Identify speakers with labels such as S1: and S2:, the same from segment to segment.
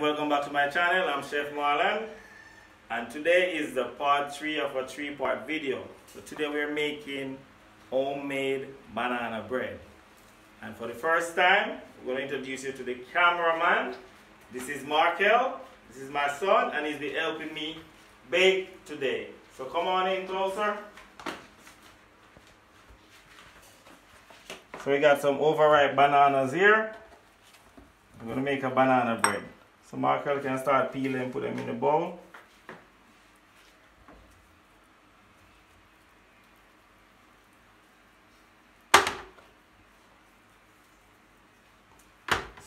S1: welcome back to my channel. I'm chef marlon and today is the part three of a three-part video. So today we're making homemade banana bread. And for the first time we're going to introduce you to the cameraman. This is markel this is my son and he's be helping me bake today. So come on in closer. So we got some overripe bananas here. I'm going to make a banana bread so Markel can start peeling, put them in the bowl.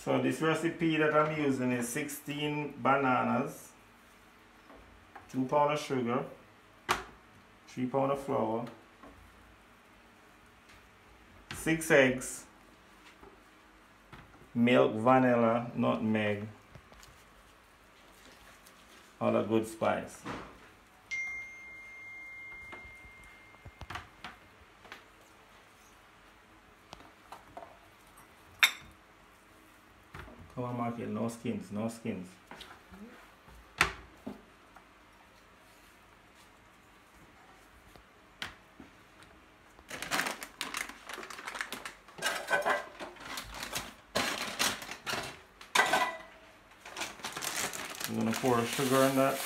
S1: So this recipe that I'm using is 16 bananas, 2 pound of sugar, 3 pound of flour, 6 eggs, milk, vanilla, nutmeg, all a good spice. Come on, Markel, no skins, no skins. Pour sugar in that.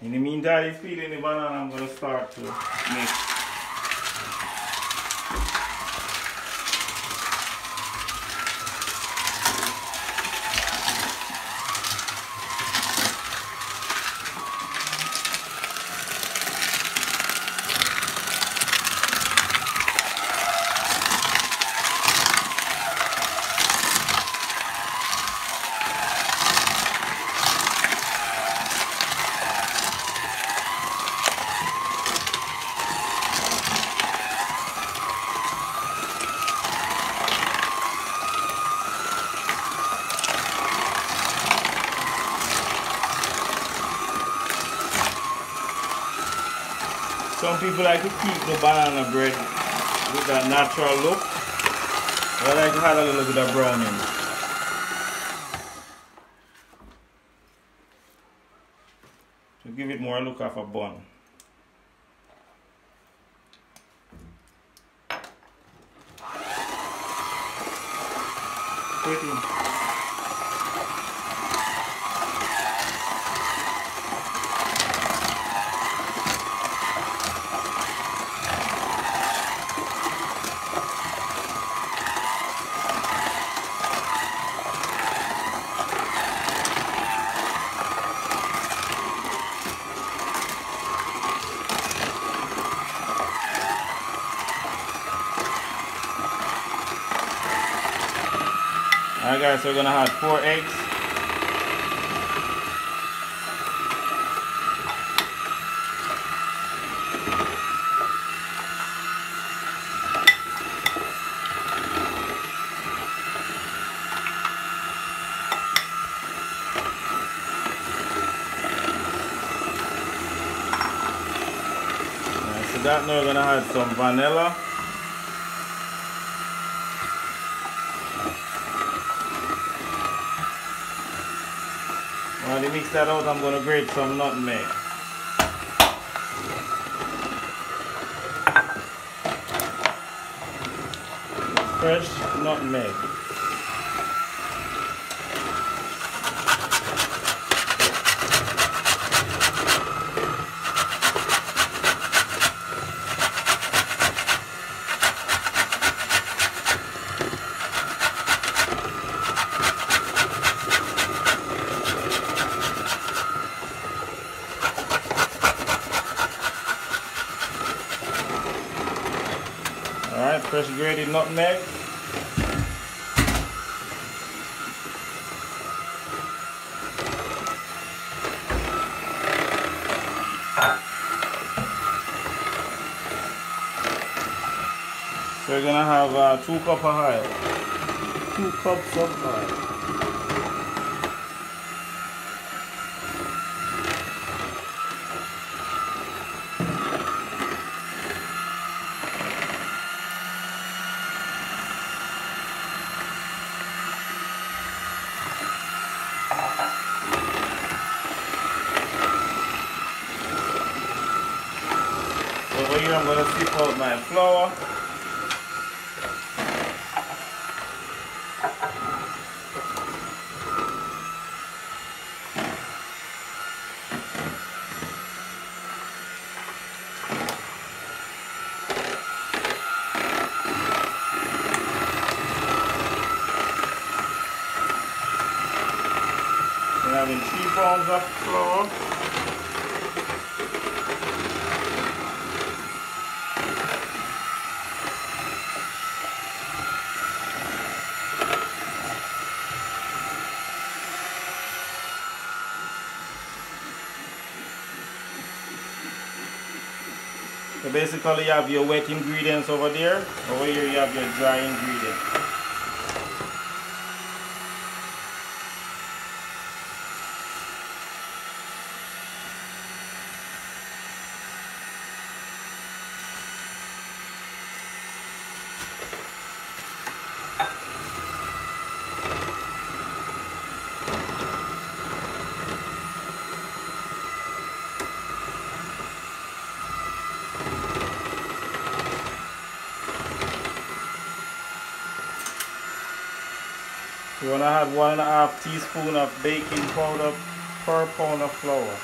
S1: In the meantime, it's peeling the banana, I'm gonna start to mix. Some people like to keep the banana bread with that natural look. I like to add a little bit of browning. To give it more look of a bun. Pretty. Guys, so we're gonna have four eggs. so that now we're gonna add some vanilla. While you mix that out, I'm going to grate some nutmeg. Fresh nutmeg. We're gonna have uh, two cup of oil. Two cups of oil. So here I'm gonna sip out my flour. Of flour. So basically you have your wet ingredients over there, over here you have your dry ingredients. To add one and a half teaspoon of baking powder per pound of flour.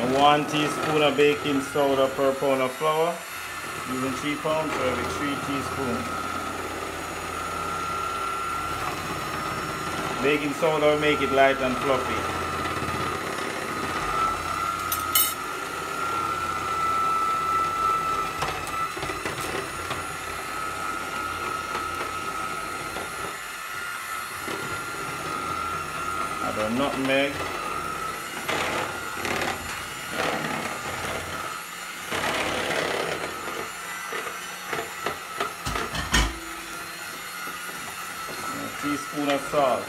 S1: And one teaspoon of baking soda per pound of flour. Using three pounds, so every three teaspoons. Baking soda will make it light and fluffy. A a teaspoon of salt.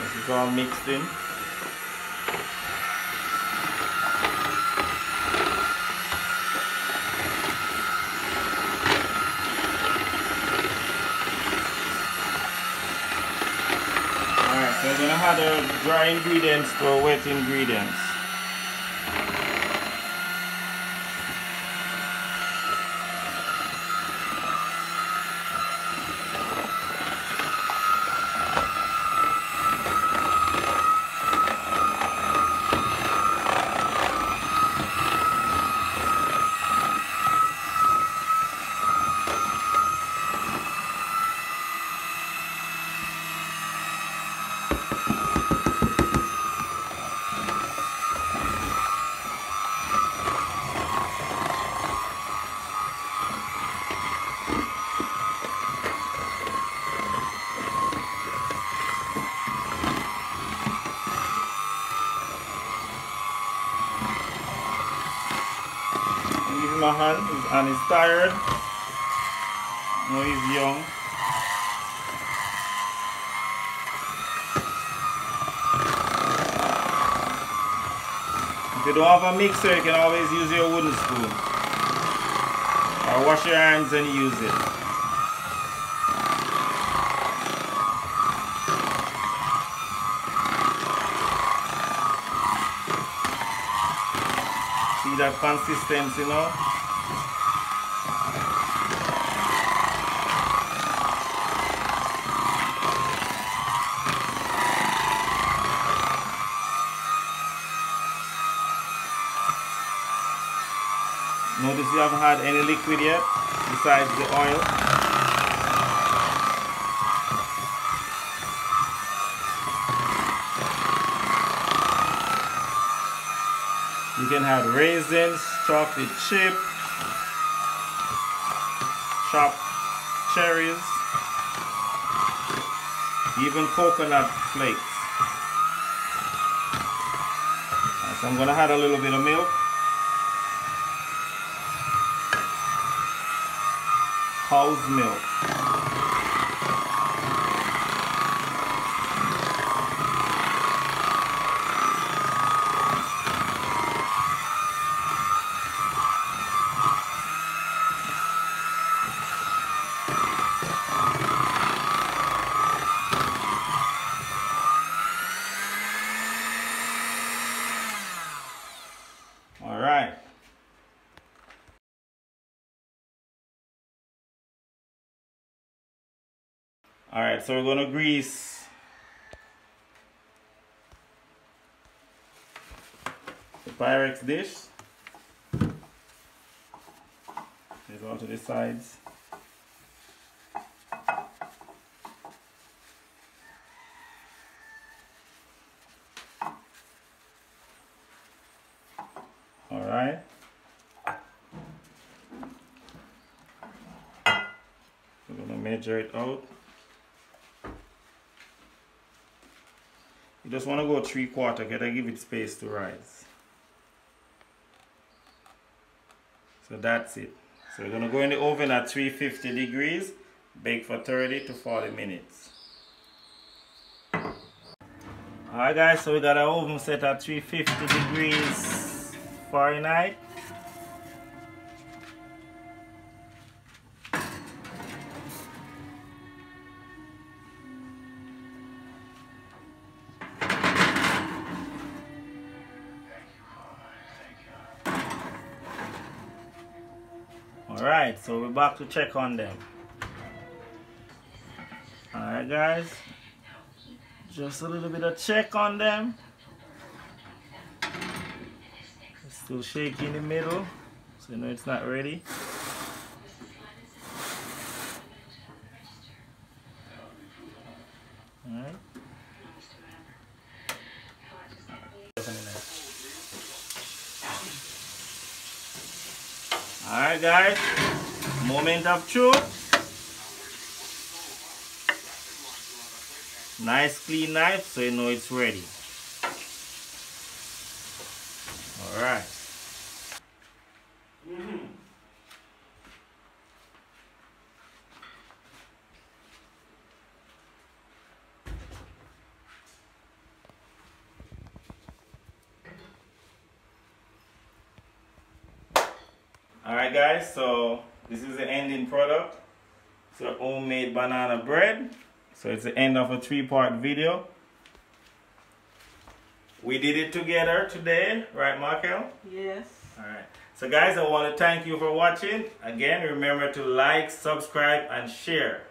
S1: This is all mixed in So we're to add dry ingredients to our wet ingredients. My hand and he's tired. No, he's young. If you don't have a mixer, you can always use your wooden spoon. Or wash your hands and use it. See that you know Notice you haven't had any liquid yet besides the oil. You can have raisins, chocolate chip, chopped cherries, even coconut flakes. So I'm to add a little bit of milk. cow's milk. Alright, so we're going to grease the Pyrex dish. There's all to the sides. Alright. We're going to measure it out. Just want to go three quarter, gotta give it space to rise. So that's it. So we're gonna go in the oven at 350 degrees, bake for 30 to 40 minutes. Alright guys, so we got our oven set at 350 degrees Fahrenheit. Alright, so we're back to check on them. Alright guys, just a little bit of check on them. It's still shaky in the middle, so you know it's not ready. Alright. Alright guys, moment of truth. Nice clean knife so you know it's ready. Alright. Mm -hmm. Alright guys, so this is the ending product. it's So homemade banana bread. So it's the end of a three-part video. We did it together today, right Markel?
S2: Yes.
S1: Alright. So guys, I want to thank you for watching. Again, remember to like, subscribe, and share.